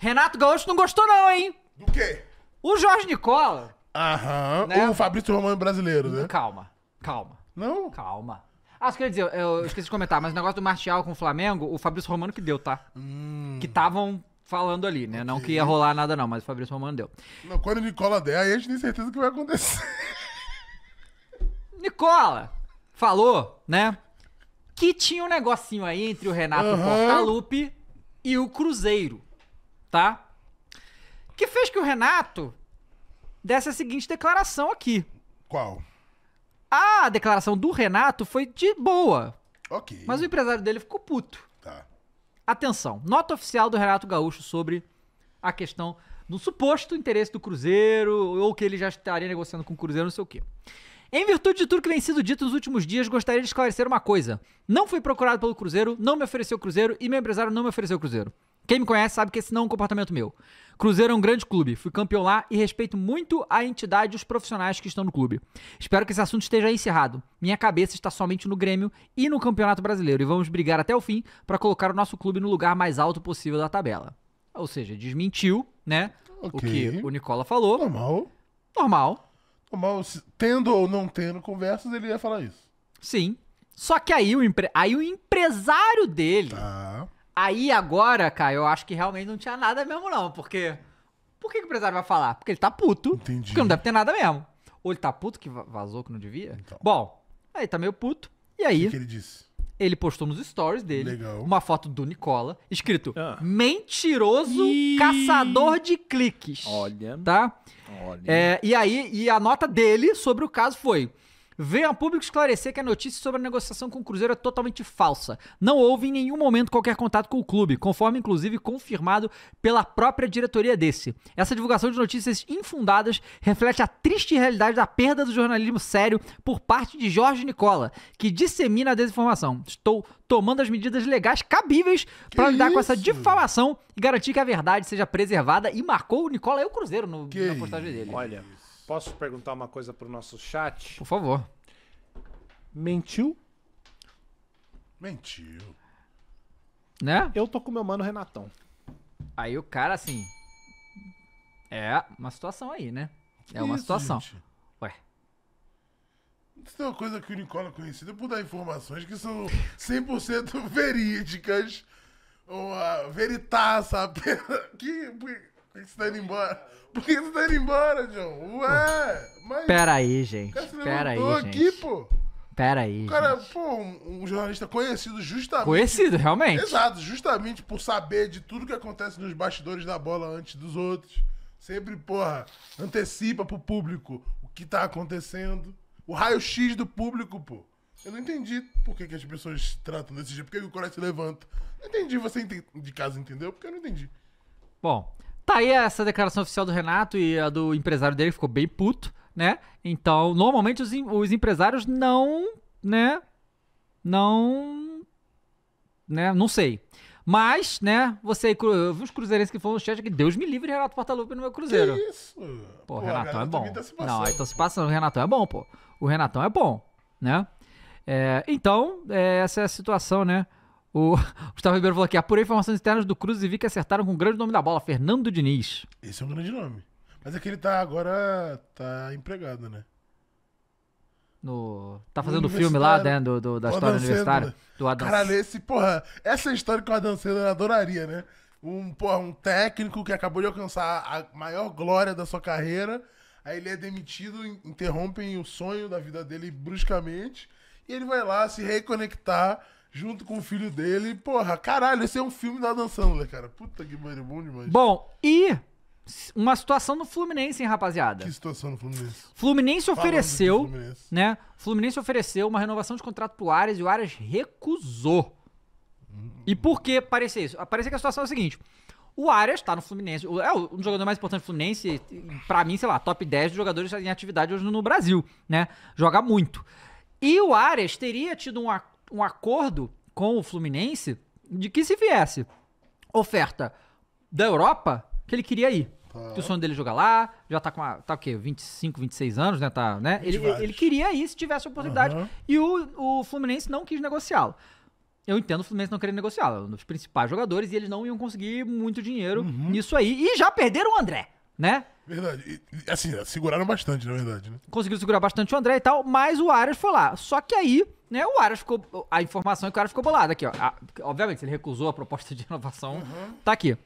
Renato Gaúcho não gostou não, hein? Do quê? O Jorge Nicola... Aham. Né? O Fabrício Romano brasileiro, né? Calma, calma, Não? calma. Ah, isso que eu ia dizer, eu esqueci de comentar, mas o negócio do Martial com o Flamengo, o Fabrício Romano que deu, tá? Hum. Que estavam falando ali, né? Não que ia rolar nada não, mas o Fabrício Romano deu. Não, quando o Nicola der, aí a gente tem certeza que vai acontecer. Nicola falou, né? Que tinha um negocinho aí entre o Renato Aham. Portaluppi e o Cruzeiro, tá? Que fez que o Renato desse a seguinte declaração aqui. Qual? A declaração do Renato foi de boa, Ok. mas o empresário dele ficou puto. Tá. Atenção, nota oficial do Renato Gaúcho sobre a questão do suposto interesse do Cruzeiro ou que ele já estaria negociando com o Cruzeiro, não sei o quê. Em virtude de tudo que vem sido dito nos últimos dias, gostaria de esclarecer uma coisa. Não fui procurado pelo Cruzeiro, não me ofereceu o Cruzeiro e meu empresário não me ofereceu o Cruzeiro. Quem me conhece sabe que esse não é um comportamento meu. Cruzeiro é um grande clube, fui campeão lá e respeito muito a entidade e os profissionais que estão no clube. Espero que esse assunto esteja encerrado. Minha cabeça está somente no Grêmio e no Campeonato Brasileiro e vamos brigar até o fim para colocar o nosso clube no lugar mais alto possível da tabela. Ou seja, desmentiu, né? O Ok. que o Nicola falou. Normal. Normal, Normal. Tendo ou não tendo conversas, ele ia falar isso. sim. Só que aí o, empre- aí o empresário dele Tá. Aí agora, cara, eu acho que realmente não tinha nada mesmo, não. Porque. Por que, que o empresário vai falar? Porque ele tá puto. Entendi. Porque não deve ter nada mesmo. Ou ele tá puto que va- vazou que não devia? Então. Bom, aí tá meio puto. E O aí, que, que ele disse? ele postou nos stories dele Legal. uma foto do Nicola, escrito Ah. Mentiroso Ih. caçador de cliques. Olha. Tá? Olha. É, e aí, e a nota dele sobre o caso foi: Veio a público esclarecer que a notícia sobre a negociação com o Cruzeiro é totalmente falsa. Não houve em nenhum momento qualquer contato com o clube, conforme inclusive confirmado pela própria diretoria desse. Essa divulgação de notícias infundadas reflete a triste realidade da perda do jornalismo sério por parte de Jorge Nicola, que dissemina a desinformação. Estou tomando as medidas legais cabíveis para lidar com essa isso? difamação e garantir que a verdade seja preservada e marcou o Nicola e o Cruzeiro no, Que na postagem dele. Olha, posso perguntar uma coisa pro nosso chat? Por favor. Mentiu? Mentiu. Né? Eu tô com meu mano Renatão. Aí o cara, assim. É uma situação aí, né? É uma Isso, situação. gente. Ué. Isso é uma coisa que o Nicola é conhecido por dar informações que são 100% verídicas. Ou a veritas, sabe? que, por que você tá indo embora? Por que você tá indo embora, John? Ué, mas... Pera aí, gente. cara Pera aí, gente. aqui, pô. Pera aí. O cara, gente. pô, um, um jornalista conhecido justamente... Conhecido, realmente. Exato, justamente por saber de tudo que acontece nos bastidores da bola antes dos outros. Sempre, porra, antecipa pro público o que tá acontecendo. O raio-x do público, pô. Eu não entendi por que, que as pessoas tratam desse jeito. Por que, que o Coreia se levanta? Não entendi. Você de casa entendeu? Porque eu não entendi. Bom, tá aí essa declaração oficial do Renato e a do empresário dele, ficou bem puto, né? Então, normalmente os, os empresários não, né? Não. Né? Não sei. Mas, né, você, cru- eu vi uns cruzeirenses que foram no chat que Deus me livre Renato Portaluppi no meu cruzeiro. Que isso? Pô, o Renatão galera é bom. tá não, aí estão se passando. O Renatão é bom, pô. O Renatão é bom, né? É, então, é, essa é a situação, né? O Gustavo Ribeiro falou aqui: apurei informações internas do Cruz e vi que acertaram com o grande nome da bola, Fernando Diniz. Esse é um grande nome. Mas é que ele tá agora. tá empregado, né? No, tá fazendo o filme lá, né? Do, do- da O história universitária. Do Adam Caralho, esse, porra, essa história que o Adam Sandler adoraria, né? Um, porra, um técnico que acabou de alcançar a maior glória da sua carreira, aí ele é demitido, in- interrompem o sonho da vida dele bruscamente, e ele vai lá se reconectar junto com o filho dele. Porra, caralho, esse é um filme da Adam Sandler, cara. Puta que pariu, bom demais. Bom, e uma situação no Fluminense, hein, rapaziada? Que situação no Fluminense. Fluminense ofereceu. Fluminense. né? Fluminense ofereceu uma renovação de contrato pro Arias e o Arias recusou. E por que parecia isso? Parecia que a situação é a seguinte: o Arias tá no Fluminense, é o- um dos jogadores mais importantes do Fluminense, pra mim, sei lá, top 10 de jogadores em atividade hoje no Brasil, né? Joga muito. E o Arias teria tido um, um acordo com o Fluminense de que se viesse oferta da Europa, que ele queria ir. Tá. Que o sonho dele é jogar lá, já tá com a, tá o quê? 25, 26 anos, né? Tá, né? Ele, ele queria ir se tivesse a oportunidade. Aham. E o, o Fluminense não quis negociá-lo. eu entendo o Fluminense não querer negociá-lo. É um dos principais jogadores e eles não iam conseguir muito dinheiro nisso aí. E já perderam o André, né? Verdade. E, assim, seguraram bastante, na verdade, né? conseguiu segurar bastante o André e tal, mas o Arias foi lá. Só que aí, né, o Arias ficou. A informação é que o Arias ficou bolado aqui, ó. A- obviamente, ele recusou a proposta de renovação, tá aqui.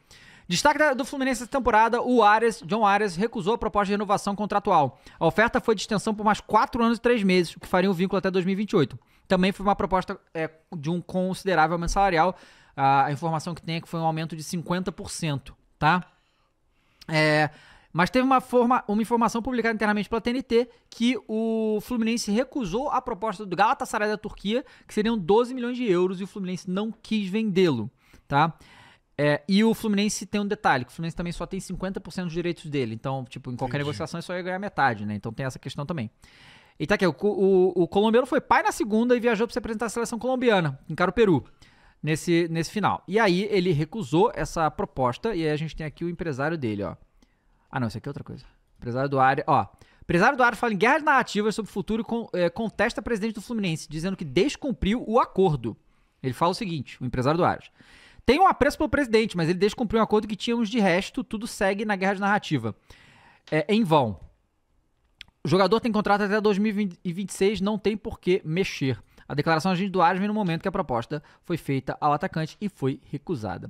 Destaque da- do Fluminense essa temporada, o Arias, John Arias, recusou a proposta de renovação contratual. A oferta foi de extensão por mais 4 anos e 3 meses, o que faria um vínculo até 2028. Também foi uma proposta é, de um considerável aumento salarial. A, a informação que tem é que foi um aumento de 50%, tá? É, mas teve uma, forma, uma informação publicada internamente pela TNT que o Fluminense recusou a proposta do Galatasaray da Turquia, que seriam 12 milhões de euros, e o Fluminense não quis vendê-lo, tá? É, e o Fluminense tem um detalhe, que o Fluminense também só tem 50% dos direitos dele. Então, tipo, em qualquer Entendi. negociação ele só ia ganhar metade, né? Então tem essa questão também. E tá aqui, o, o, o colombiano foi pai na segunda e viajou para se apresentar à seleção colombiana, em Caro Peru, nesse, nesse final. E aí ele recusou essa proposta, e aí a gente tem aqui o empresário dele, ó. Ah, não, isso aqui é outra coisa. Empresário do área, ó. Empresário do área fala em guerras narrativas sobre o futuro e eh, contesta presidente do Fluminense, dizendo que descumpriu o acordo. Ele fala o seguinte, o empresário do Ares. Tem um apreço pelo presidente, mas ele descumpriu um acordo que tínhamos de resto, tudo segue na guerra de narrativa. É em vão. O jogador tem contrato até 2026, não tem por que mexer. A declaração agente do Ares vem no momento que a proposta foi feita ao atacante e foi recusada.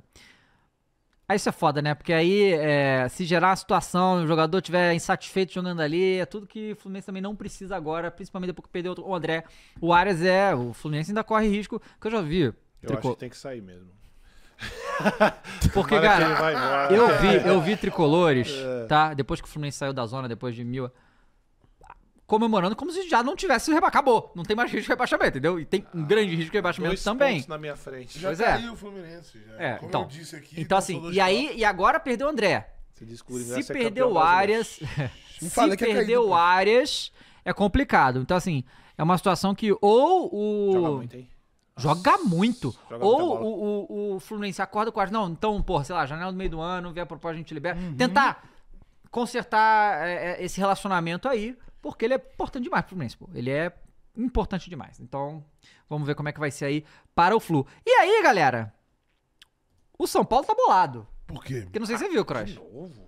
Aí isso é foda, né? Porque aí, é, se gerar uma situação, o jogador estiver insatisfeito jogando ali, é tudo que o Fluminense também não precisa agora, principalmente depois que perdeu o André. O Arias é, o Fluminense ainda corre risco, que eu já vi. Eu tricô- acho que tem que sair mesmo. Porque, cara, eu vi, eu vi tricolores, tá? Depois que o Fluminense saiu da zona, depois de mil. Comemorando como se já não tivesse Acabou. Não tem mais risco de rebaixamento, entendeu? E tem um grande risco de rebaixamento Dois também. pontos na minha frente. Já Pois é. caiu o Fluminense. Já. É, Como então. eu disse aqui. Então, assim, e aí, e agora perdeu o André. Se descobrir, Se perdeu. Não se cair perdeu. Arias, é complicado. Então, assim, é uma situação que ou o. Joga muito, hein? Joga muito. joga Ou o, o, o Fluminense acorda com as. Não, então, pô, sei lá, janela do meio do ano, vê a proposta, a gente libera. Uhum. Tentar consertar é, é, esse relacionamento aí, porque ele é importante demais pro Fluminense, pô. Ele é importante demais. Então, vamos ver como é que vai ser aí para o Flu. E aí, galera? O São Paulo tá bolado. Por quê? Porque não sei se você viu, De Cross. novo.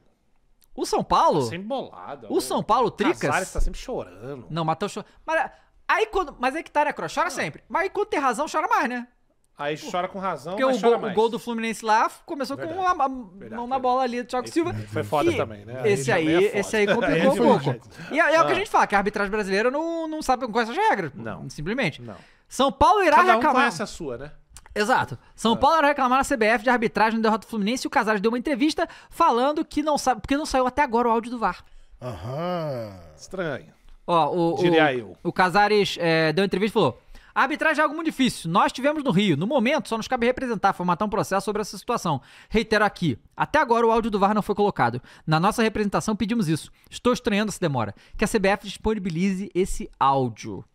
O São Paulo. Tá sempre bolado. O São Paulo, Tricas. Casares tá sempre chorando. Não, Matheus chora. Mas aí quando. Mas aí que tá, né, Cross? Chora sempre. Mas aí quando tem razão, chora mais, né? Aí chora com razão, Porque mas o chora gol, o gol do Fluminense lá começou com Verdade. uma, uma Verdade, mão na bola ali do Thiago Silva. foi foda também, né? Aí Esse aí, é esse aí complicou um pouco. E é, é o que a Ah. gente fala, que a arbitragem brasileira não, não sabe com essas regras. Não. Simplesmente. Não. São Paulo irá Cada um reclamar. conhece a sua, né? Exato. São Paulo irá reclamar na CBF de arbitragem na derrota do Fluminense e o Casares deu uma entrevista falando que não sabe, porque não saiu até agora o áudio do VAR. Aham. Estranho. Ó, o, o- Diria eu. O Casares é, deu uma entrevista e falou: a arbitragem é algo muito difícil. Nós tivemos no Rio. No momento, só nos cabe representar, formatar um processo sobre essa situação. Reitero aqui: até agora o áudio do VAR não foi colocado. Na nossa representação pedimos isso. Estou estranhando essa demora. Que a CBF disponibilize esse áudio.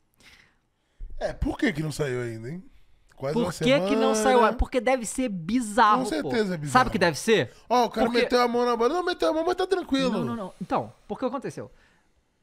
É, por que que não saiu ainda, hein? Quase Por que, que não saiu? Porque deve ser bizarro. Com pô. certeza é bizarro. Sabe o que deve ser? Ó, o cara Porque- meteu a mão na bola. Não, meteu a mão, mas tá tranquilo. Não, não, não. Então, por que aconteceu?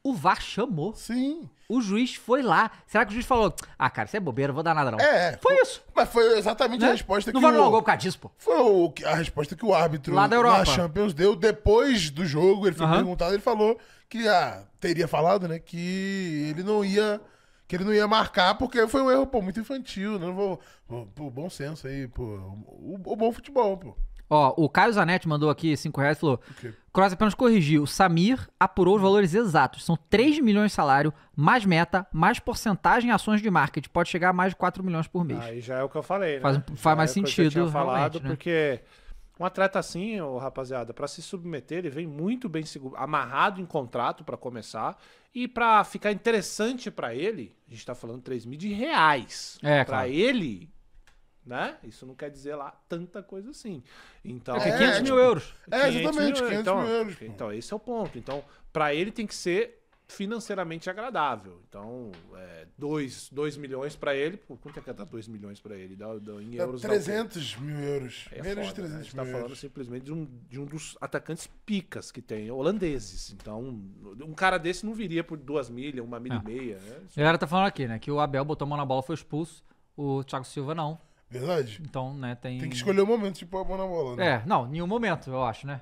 O VAR chamou. Sim. O juiz foi lá. Será que o juiz falou: Ah, cara, isso é bobeira, não vou dar nada, não. É. Foi isso. Mas foi exatamente né? a resposta não que vai anular o o... gol por causa disso, pô. Foi o a resposta que o árbitro Lá da Europa. na Champions deu depois do jogo. Ele foi Aham. perguntado, ele falou que ah, teria falado, né, que ele não ia que ele não ia marcar porque foi um erro, pô, muito infantil, não vou, pô, pô, bom senso aí, pô, o, o bom futebol, pô. Ó, o Caio Zanetti mandou aqui 5 reais e falou: O quê? Cross apenas corrigiu. O Samir apurou os valores exatos. São 3 milhões de salário, mais meta, mais porcentagem em ações de marketing. Pode chegar a mais de 4 milhões por mês. Aí já é o que eu falei, né? Faz- Já faz mais é o que eu sentido, tinha falado, né? porque um atleta assim, ô, rapaziada, pra se submeter, ele vem muito bem seguro, amarrado em contrato pra começar e pra ficar interessante pra ele, a gente tá falando 3 mil de reais. É, Pra claro. ele, né? Isso não quer dizer lá tanta coisa assim. Então, É, que É, 500 mil tipo, euros. É, 500 exatamente, 500 então, mil euros, pô. Então, esse é o ponto. Então, pra ele tem que ser financeiramente agradável. Então, 2 milhões pra ele. Pô, quanto é que dá 2 milhões pra ele? Dá, dá, em euros dá o quê? 300 mil euros, é menos de foda, né? 300 A gente tá mil falando euros. simplesmente de um, de um dos atacantes picas que tem, holandeses. Então, um cara desse não viria por duas milhas, uma milha Ah. e meia. Né? A galera tá falando aqui, né? Que o Abel botou a mão na bola foi expulso. O Thiago Silva não. Verdade. Então, né, tem. Tem que escolher o momento de pôr a mão na bola, né? É, não, nenhum momento, eu acho, né?